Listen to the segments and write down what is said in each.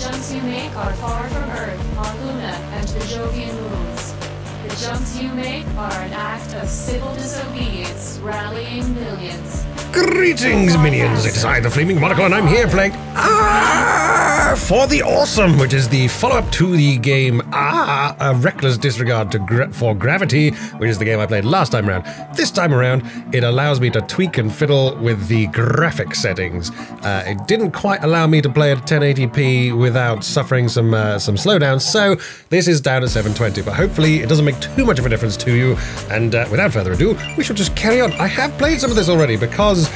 jumps you make are far from Earth, on Luna, and the Jovian moons. Jumps you make are an act of civil disobedience, rallying millions. Greetings, minions! It is I, the Flaming Monocle, and I'm here playing Ah for the Awesome, which is the follow-up to the game Ah, a Reckless Disregard gra for Gravity, which is the game I played last time around. This time around, it allows me to tweak and fiddle with the graphic settings. Uh, it didn't quite allow me to play at 1080p without suffering some uh, some slowdowns, so this is down at 720. But hopefully, it doesn't make too much of a difference to you. And uh, without further ado, we shall just carry on. I have played some of this already because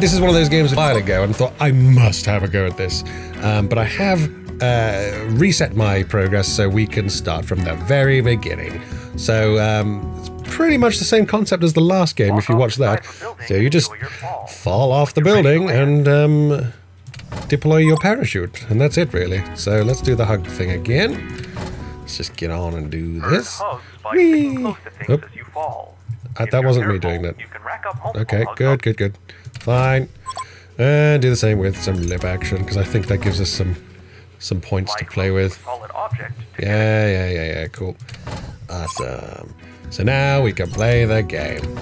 this is one of those games a while ago and thought I must have a go at this. Um, but I have uh, reset my progress so we can start from the very beginning. So um, it's pretty much the same concept as the last game if you watch that. So you just fall off the building and um, deploy your parachute, and that's it really. So let's do the hug thing again. Let's just get on and do this. Whee! Oop. Uh, that wasn't me doing that. Okay, good, good, good. Fine. And do the same with some lip action, because I think that gives us some some points to play with. Yeah, yeah, yeah, yeah, cool. Awesome. So now we can play the game.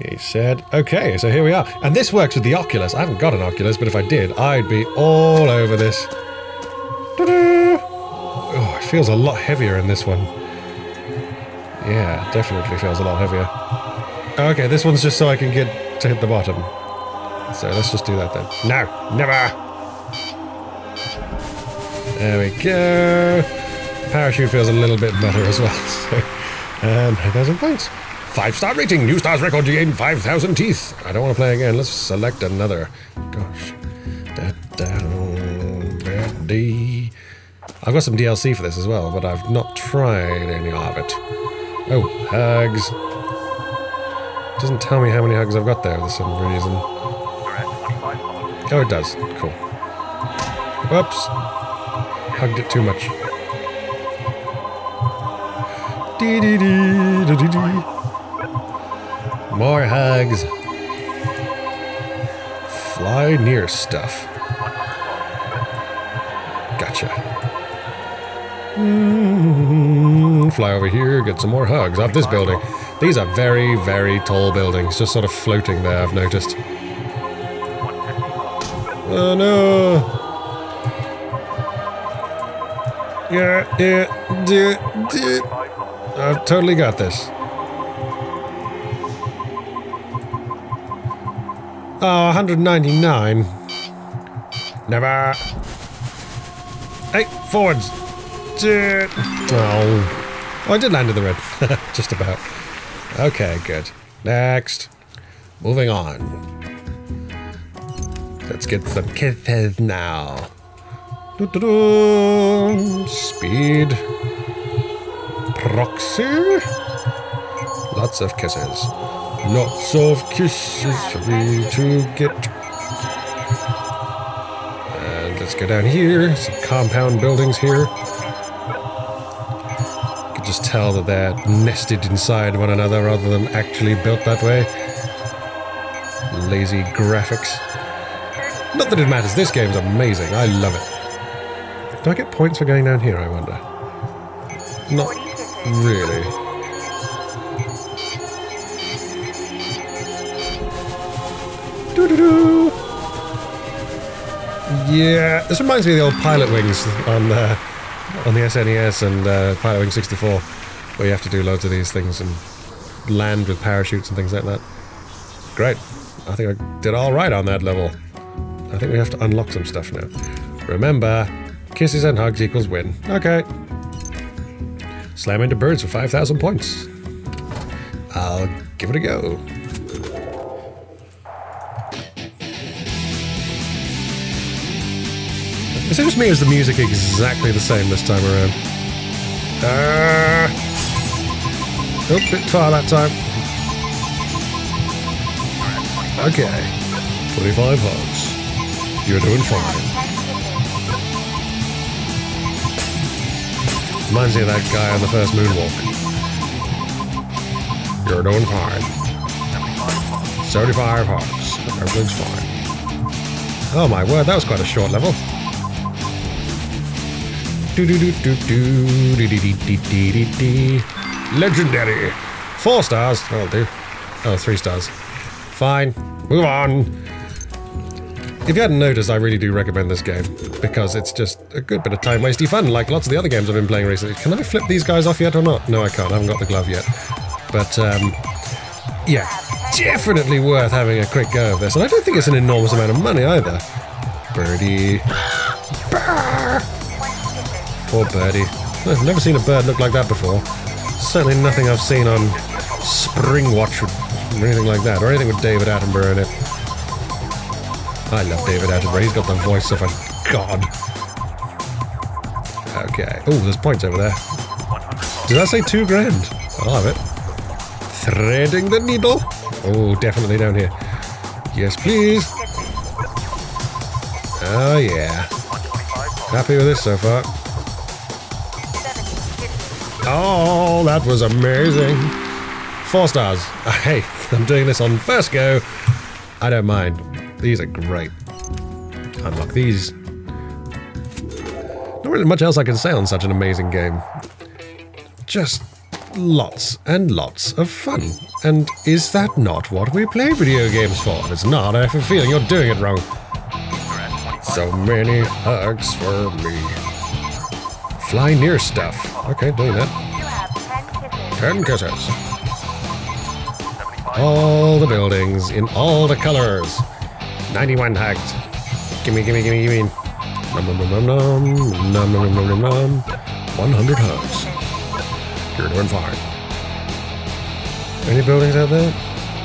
He said, okay, so here we are. And this works with the Oculus. I haven't got an Oculus, but if I did, I'd be all over this. Feels a lot heavier in this one. Yeah, definitely feels a lot heavier. Okay, this one's just so I can get to hit the bottom. So let's just do that then. No, never! There we go. Parachute feels a little bit better as well. So, um, 9,000 points. Five star rating. New stars record to gain 5,000 teeth. I don't want to play again. Let's select another. Gosh. Da, da, da. I've got some DLC for this as well, but I've not tried any of it. Oh, hugs. Doesn't tell me how many hugs I've got there for some reason. Oh, it does. Cool. Whoops. Hugged it too much. Dee -dee -dee, dee -dee -dee. More hugs. Fly near stuff. Gotcha. Mm, fly over here, get some more hugs off this building. These are very, very tall buildings, just sort of floating there, I've noticed. Oh no! Yeah, yeah, yeah, yeah. I've totally got this. Oh, 199. Never. Hey, forwards. Shit. Oh. oh, I did land in the red. Just about. Okay, good. Next. Moving on. Let's get some kisses now. Doo-doo-doo. Speed. Proxy. Lots of kisses. Lots of kisses for me to get. And let's go down here. Some compound buildings here. Just tell that they're nested inside one another rather than actually built that way. Lazy graphics. Not that it matters, this game's amazing. I love it. Do I get points for going down here, I wonder? Not really. Yeah, this reminds me of the old Pilotwings on uh, on the SNES and uh, Pilot Wing 64, where you have to do loads of these things and land with parachutes and things like that. Great. I think I did all right on that level. I think we have to unlock some stuff now. Remember, kisses and hugs equals win. Okay. Slam into birds for 5,000 points. I'll give it a go. It just me is the music exactly the same this time around? Uh, oh, bit far that time. Okay. 25 hugs. You're doing fine. Reminds me of that guy on the first moonwalk. You're doing fine. 75 hugs. Everything's fine. Oh my word, that was quite a short level. Legendary. Four stars. That'll do. Oh, three stars. Fine. Move on. If you hadn't noticed, I really do recommend this game because it's just a good bit of time wasty fun, like lots of the other games I've been playing recently. Can I flip these guys off yet or not? No, I can't. I haven't got the glove yet. But um, yeah, definitely worth having a quick go of this. And I don't think it's an enormous amount of money either. Birdie. Poor birdie. I've never seen a bird look like that before. Certainly nothing I've seen on Springwatch or anything like that, or anything with David Attenborough in it. I love David Attenborough. He's got the voice of a god. Okay. Oh, there's points over there. Did I say two grand? I'll have it. Threading the needle. Oh, definitely down here. Yes, please. Oh, yeah. Happy with this so far. Oh, that was amazing. Four stars. Uh, hey, I'm doing this on first go. I don't mind. These are great. Unlock these. Not really much else I can say on such an amazing game. Just lots and lots of fun. And is that not what we play video games for? If it's not, I have a feeling you're doing it wrong. So many hugs for me. Fly near stuff. Okay, doing that. Ten kisses. All the buildings in all the colors. 91 hugs. Gimme, gimme, gimme, gimme. Nom nom nom nom. Nom nom nom nom nom. 100 hugs. You're doing fine. Any buildings out there?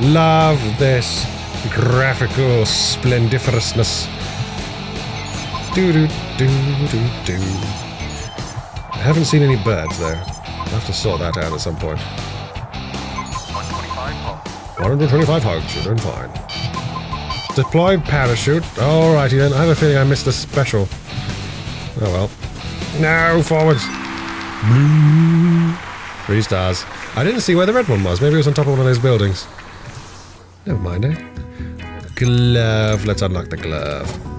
Love this graphical splendiferousness. Do do do do do. I haven't seen any birds though. I'll have to sort that out at some point. 125 hogs, you're doing fine. Deploy parachute. Alrighty then. I have a feeling I missed a special. Oh well. No, forwards. Three stars. I didn't see where the red one was. Maybe it was on top of one of those buildings. Never mind, eh? Glove. Let's unlock the glove.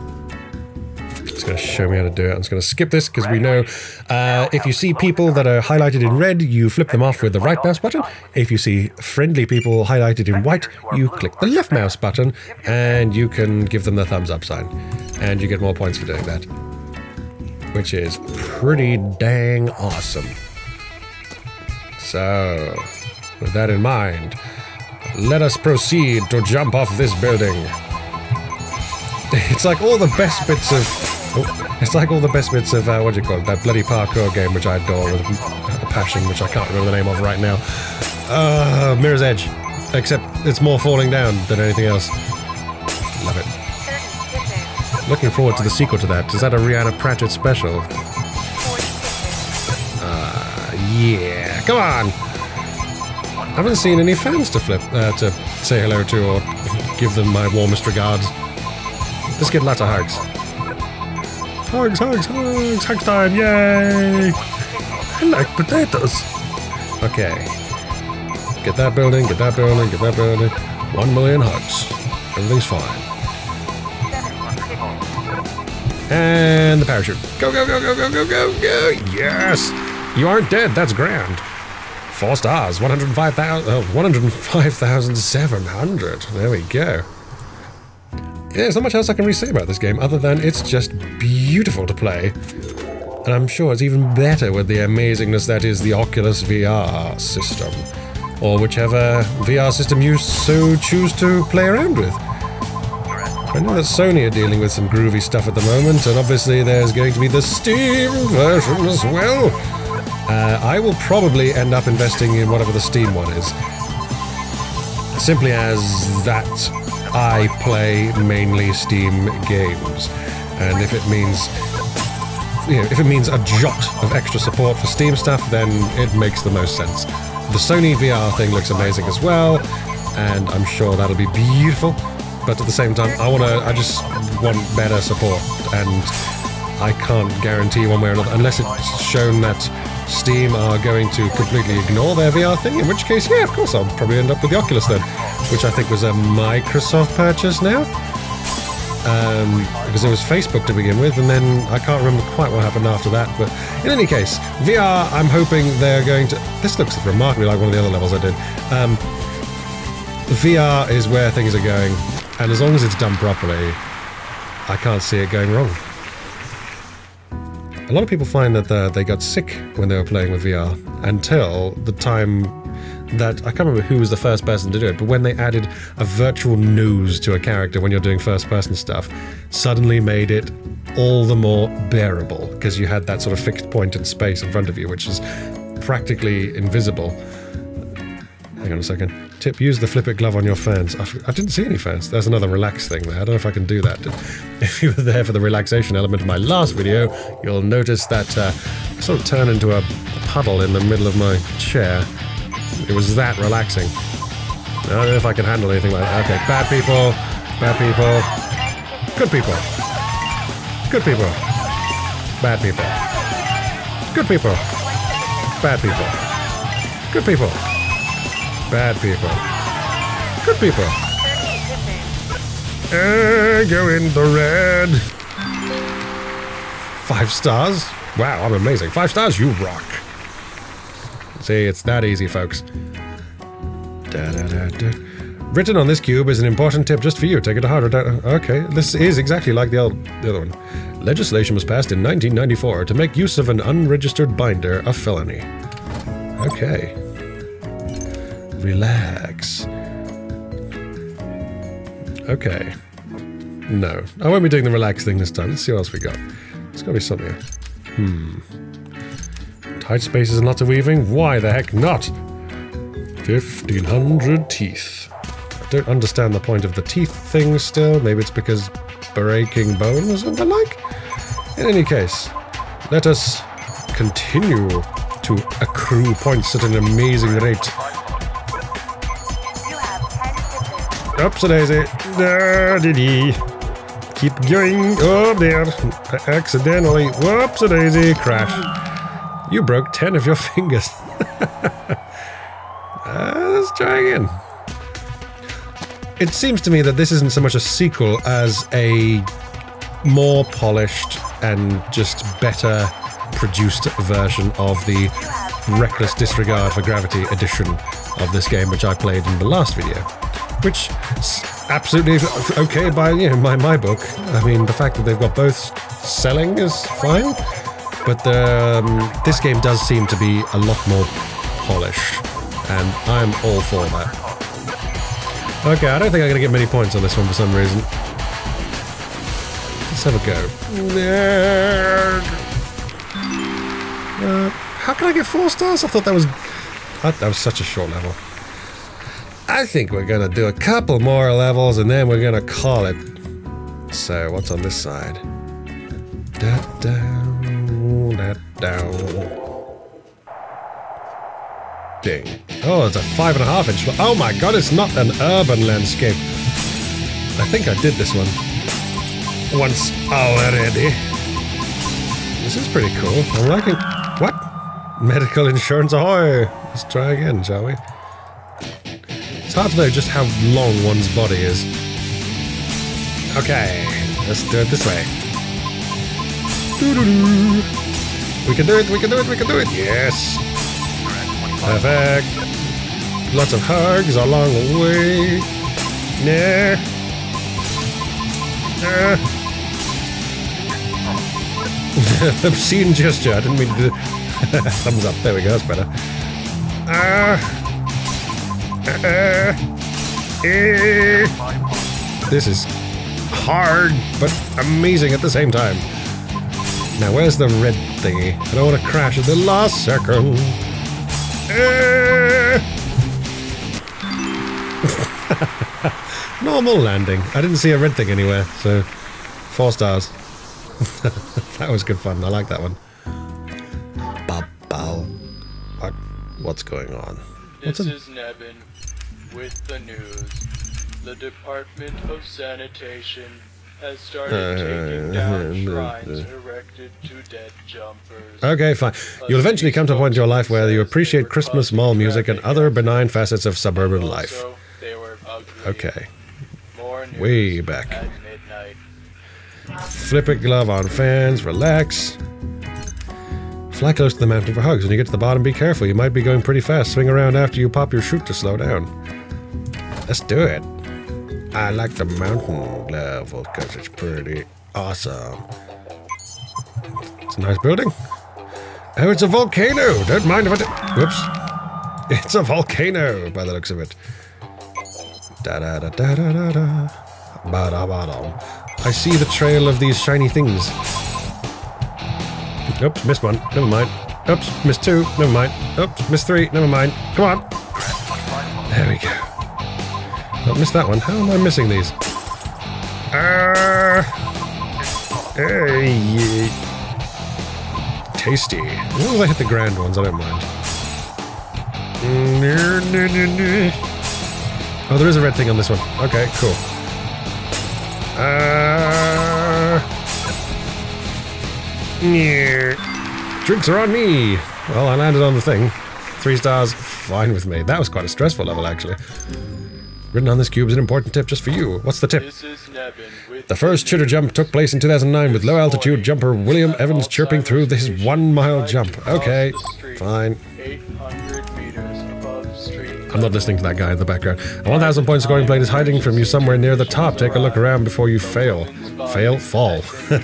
It's going to show me how to do it. I'm just going to skip this because we know uh, if you see people that are highlighted in red, you flip them off with the right mouse button. If you see friendly people highlighted in white, you click the left mouse button and you can give them the thumbs up sign. And you get more points for doing that. Which is pretty dang awesome. So, with that in mind, let us proceed to jump off this building. It's like all the best bits of. Oh, it's like all the best bits of uh, what do you call it? That bloody parkour game which I adore with a passion, which I can't remember the name of right now. Uh, Mirror's Edge, except it's more falling down than anything else. Love it. Looking forward to the sequel to that. Is that a Rhianna Pratchett special? Uh, yeah. Come on. I haven't seen any fans to flip uh, to say hello to or give them my warmest regards. Let's get lots of hugs. Hugs, hugs, hugs, hugs time, yay! I like potatoes. Okay. Get that building, get that building, get that building. One million hugs. Everything's fine. And the parachute. Go, go, go, go, go, go, go, go! Yes! You aren't dead, that's grand. Four stars, 105,000, uh, oh, 105,700. There we go. Yeah, there's not much else I can really say about this game other than it's just beautiful to play. And I'm sure it's even better with the amazingness that is the Oculus VR system. Or whichever VR system you so choose to play around with. I know that Sony are dealing with some groovy stuff at the moment, and obviously there's going to be the Steam version as well. Uh, I will probably end up investing in whatever the Steam one is. Simply as that I play mainly Steam games. And if it means you know, if it means a jot of extra support for Steam stuff, then it makes the most sense. The Sony VR thing looks amazing as well, and I'm sure that'll be beautiful. But at the same time, I want to. I just want better support, and I can't guarantee one way or another unless it's shown that Steam are going to completely ignore their VR thing. In which case, yeah, of course, I'll probably end up with the Oculus then, which I think was a Microsoft purchase now. Um, because it was Facebook to begin with, and then I can't remember quite what happened after that. But in any case, VR, I'm hoping they're going to. This looks remarkably like one of the other levels I did. Um, VR is where things are going, and as long as it's done properly, I can't see it going wrong. A lot of people find that uh, they got sick when they were playing with VR until the time that I can't remember who was the first person to do it, but when they added a virtual nose to a character when you're doing first person stuff, suddenly made it all the more bearable because you had that sort of fixed point in space in front of you, which is practically invisible. Hang on a second. Tip, use the flip it glove on your fans. I, didn't see any fans. There's another relax thing there. I don't know if I can do that. If you were there for the relaxation element of my last video, you'll notice that uh, I sort of turned into a puddle in the middle of my chair. It was that relaxing. I don't know if I can handle anything like that. Okay, bad people, bad people, good people, good people, bad people, good people, bad people, good people, bad people, good people. Uh, go in the red. Five stars? Wow, I'm amazing. Five stars, you rock. See, it's that easy, folks. Da, da, da. Written on this cube is an important tip just for you. Take it to heart. Okay, this is exactly like the, old, the other one. Legislation was passed in 1994 to make use of an unregistered binder a felony. Okay. Relax. Okay. No. I won't be doing the relax thing this time. Let's see what else we got. There's got to be something. Hmm. Tight spaces and lots of weaving? Why the heck not? 1500 teeth. I don't understand the point of the teeth thing still. Maybe it's because breaking bones and the like? In any case, let us continue to accrue points at an amazing rate. Oops, a daisy. Ah, diddy. Keep going. Oh, there. Accidentally. Whoops, a daisy. Crash. You broke 10 of your fingers. Uh, let's try again. It seems to me that this isn't so much a sequel as a more polished and just better produced version of the Reckless Disregard for Gravity edition of this game, which I played in the last video. Which absolutely okay by you know, my, my book. I mean, the fact that they've got both selling is fine, but um, this game does seem to be a lot more polished, and I'm all for that. Okay, I don't think I'm going to get many points on this one for some reason. Let's have a go. Uh, how can I get four stars? I thought that was that, that was such a short level. I think we're gonna do a couple more levels and then we're gonna call it. So what's on this side? Da down, da down. Ding. Oh, it's a five and a half inch. Oh my god, it's not an urban landscape. I think I did this one once already. This is pretty cool. I'm liking. What? Medical insurance ahoy! Let's try again, shall we? It's hard to know just how long one's body is. Okay, let's do it this way. Doo-doo-doo. We can do it, we can do it, we can do it! Yes! Perfect! Lots of hugs along the way. Nah. Nah. Obscene gesture. I didn't mean to Thumbs up. There we go. That's better. Ah. Uh, eh. This is hard, but amazing at the same time. Now, where's the red thingy? I don't want to crash at the last second. Eh. Normal landing. I didn't see a red thing anywhere, so four stars. that was good fun. I like that one. Bow, bow. What? What's going on? What's This is Nevin with the news. The Department of Sanitation has started uh, taking uh, down uh, shrines erected to dead jumpers. Okay, fine. You'll eventually come to a point in your life where you appreciate Christmas, mall music, and other benign facets of suburban life. Also, they were ugly. Okay. Way back. Flip it glove on fans, relax. Fly close to the mountain for hugs. When you get to the bottom, be careful. You might be going pretty fast. Swing around after you pop your chute to slow down. Let's do it. I like the mountain level because it's pretty awesome. It's a nice building. Oh, it's a volcano. Don't mind if I do. Whoops. It's a volcano by the looks of it. Da da da da da da da. Ba da ba dum. I see the trail of these shiny things. Oops, missed one. Never mind. Oops, missed two. Never mind. Oops, missed three. Never mind. Come on. There we go. Oh, missed that one. How am I missing these? Ah. Hey. Tasty. As long as I hit the grand ones, I don't mind. Oh, there is a red thing on this one. Okay, cool. Uh, yeah. Drinks are on me. Well, I landed on the thing. Three stars, fine with me. That was quite a stressful level, actually. Written on this cube is an important tip just for you. What's the tip? The first chitter jump took place in 2009 with low altitude jumper William Evans chirping through this one mile jump. Okay, fine. 800 meters above street. I'm not listening to that guy in the background. A 1,000 point scoring plate is hiding from you somewhere near the top. Take a look around before you fail. Fail, fall.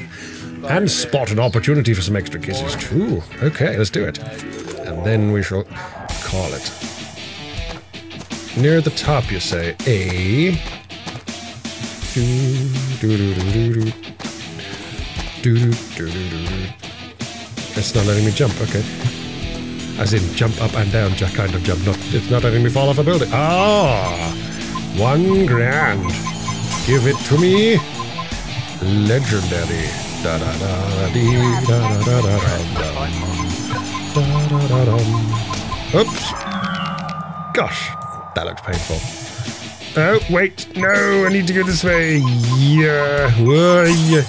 and spot an opportunity for some extra kisses too. Okay, let's do it. And then we shall call it. Near the top, you say. A. It's not letting me jump, okay. As in jump up and down, just kind of jump. Not, it's not letting me fall off a building. Ah, one grand. Give it to me. Legendary. Oops. Gosh, that looks painful. Oh wait, no! I need to go this way. Yeah, way,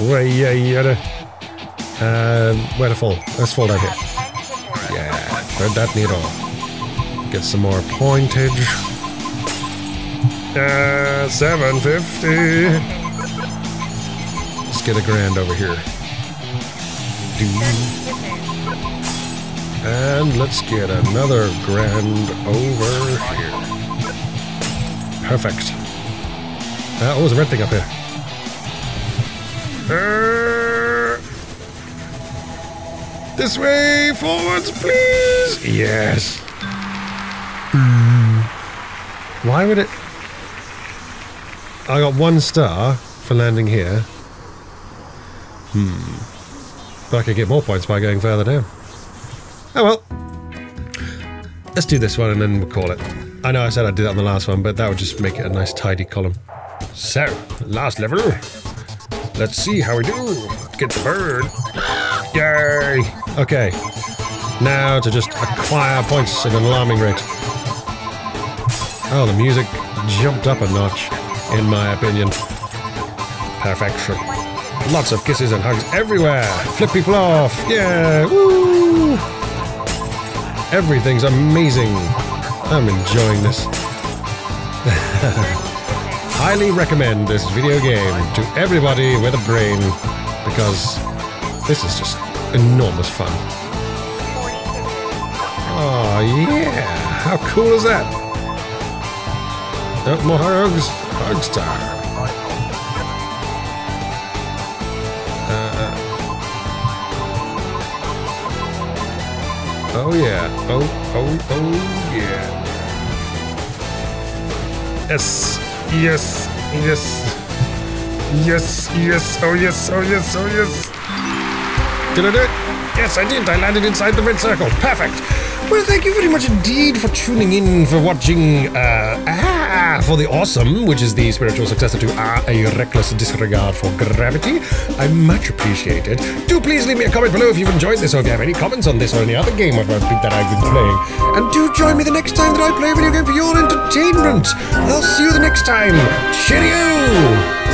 way, yeah, yeah. Um, where to fall? Let's fall down here. Yeah, thread that needle. Get some more pointage. Uh, 750. Let's get a grand over here. Do. And let's get another grand over here. Perfect. Uh, oh, there's a red thing up here. Uh, this way, forwards, please. Yes. Why would it? I got one star for landing here. Hmm. But I could get more points by going further down. Oh well. Let's do this one and then we'll call it. I know I said I'd do that on the last one, but that would just make it a nice tidy column. So, last level. Let's see how we do. Get the bird. Yay! Okay. Now to just acquire points at an alarming rate. Oh, the music jumped up a notch, in my opinion. Perfection. Lots of kisses and hugs everywhere. Flip people off. Yeah. Woo! Everything's amazing. I'm enjoying this. Highly recommend this video game to everybody with a brain because this is just enormous fun. Oh yeah! How cool is that? Oh, more hugs! Hugs time! Oh yeah. Oh, oh, oh yeah. Yes. Yes. Yes. Yes. Yes. Oh yes. Oh yes. Oh yes. Did I do it? Yes, I did. I landed inside the red circle. Perfect. Well, thank you very much indeed for tuning in, for watching uh, Ah for the Awesome, which is the spiritual successor to Ah, a reckless disregard for gravity. I much appreciate it. Do please leave me a comment below if you've enjoyed this or if you have any comments on this or any other game that I've been playing. And do join me the next time that I play a video game for your entertainment. I'll see you the next time. Cheerio!